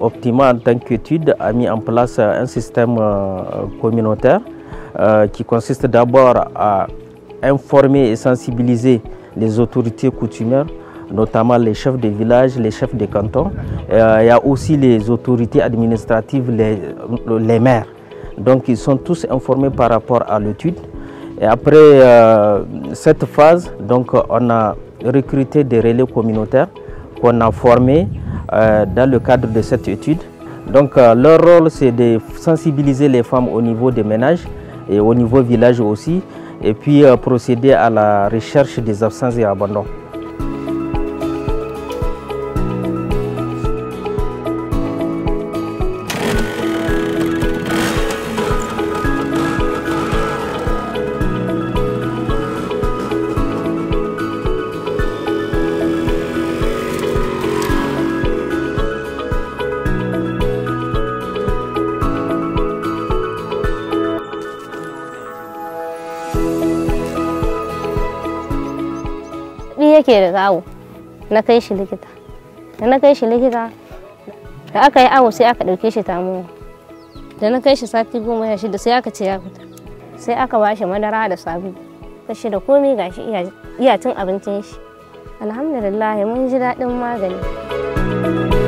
Optima, en tant qu'étude, a mis en place un système communautaire qui consiste d'abord à informer et sensibiliser les autorités coutumières, notamment les chefs de village, les chefs de canton. il y a aussi les autorités administratives, les, les, maires. Donc ils sont tous informés par rapport à l'étude. Après euh, cette phase, donc, on a recruté des relais communautaires qu'on a formés euh, dans le cadre de cette étude. Donc euh, leur rôle, c'est de sensibiliser les femmes au niveau des ménages et au niveau village aussi, et puis procéder à la recherche des absences et abandons. Yake da zawo na kai shi likita. Da na kai shi likita da aka yi awo sai aka ɗauke shi tamuwa da na kai shi sati goma sha shida sai aka ce ya fita. Sai aka ba shi madara da sabulu. Kashi da komai gashi iya cin abincin shi. Alhamdulillah mun ji daɗin magani.